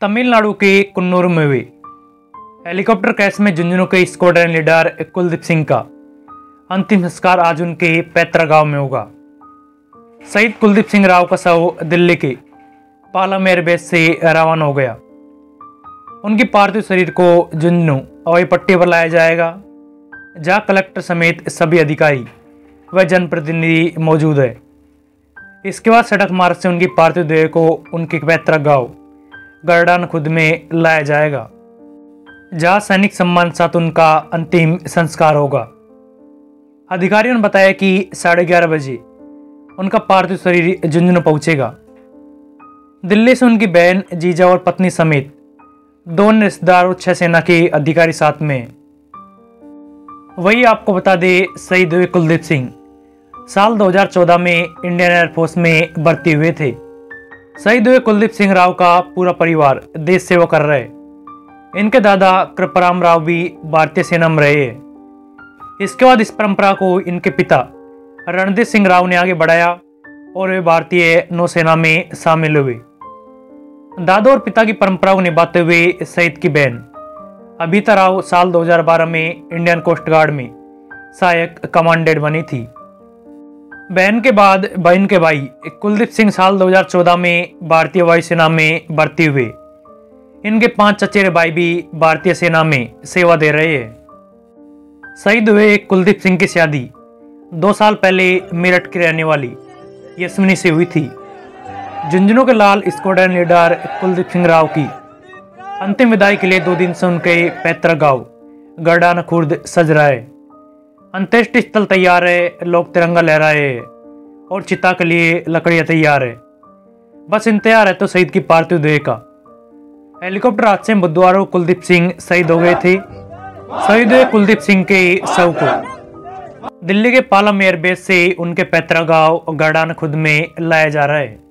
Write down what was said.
तमिलनाडु के कुन्नूर में हुई। हेलीकॉप्टर क्रैश में झुंझुनू के स्क्वाड्रन लीडर कुलदीप सिंह का अंतिम संस्कार आज उनके पैतृक गाँव में होगा। शहीद कुलदीप सिंह राव का शव दिल्ली के पालम एयरबेस से रवाना हो गया। उनके पार्थिव शरीर को झुंझुनू हवाई पट्टी पर लाया जाएगा। जहाँ कलेक्टर समेत सभी अधिकारी व जनप्रतिनिधि मौजूद है। इसके बाद सड़क मार्ग से उनकी पार्थिव देह को उनके पैतृक गाँव गरडान खुद में लाया जाएगा। जहाँ सैनिक सम्मान साथ उनका अंतिम संस्कार होगा। अधिकारियों ने बताया कि साढ़े ग्यारह बजे उनका पार्थिव शरीर झुंझुनू पहुंचेगा। दिल्ली से उनकी बहन, जीजा और पत्नी समेत दोनों रिश्तेदार और छह सेना के अधिकारी साथ में। वही आपको बता दे शहीद हुए कुलदीप सिंह। साल 2014 में इंडियन एयरफोर्स में भर्ती हुए थे। शहीद हुए कुलदीप सिंह राव का पूरा परिवार देश सेवा कर रहे। इनके दादा कृपराम राव भी भारतीय सेना में रहे। इसके बाद इस परंपरा को इनके पिता रणदीप सिंह राव ने आगे बढ़ाया और वे भारतीय नौसेना में शामिल हुए। दादा और पिता की परंपरा को निभाते हुए शहीद की बहन अभिता राव साल 2012 में इंडियन कोस्ट गार्ड में सहायक कमांडेंट बनी थी। बहन के बाद, बहन के भाई, कुलदीप सिंह साल 2014 में भारतीय वायुसेना में भर्ती हुए। इनके पाँच चचेरे भाई भी भारतीय सेना में सेवा दे रहे हैं। शहीद हुए कुलदीप सिंह की शादी, दो साल पहले मेरठ की रहने वाली यशमिनी से हुई थी। झुंझुनू के लाल स्क्वाड्रन लीडर कुलदीप सिंह राव की अंतिम विदाई के लिए दो दिन से उनके पैतृक गाँव गरडाना खुर्द सज रहा है। अंत्येष्टि स्थल तैयार है, लोग तिरंगा लहराए और चिता के लिए लकड़ियाँ तैयार है। बस इंतज़ार है तो शहीद की पार्थिव देह का। हेलीकॉप्टर हादसे में बुधवार को कुलदीप सिंह शहीद हो गए थे। शहीद हुए कुलदीप सिंह के शव को। दिल्ली के पालम एयरबेस से उनके पैतरा गाँव गरडाना खुद में लाया जा रहा है।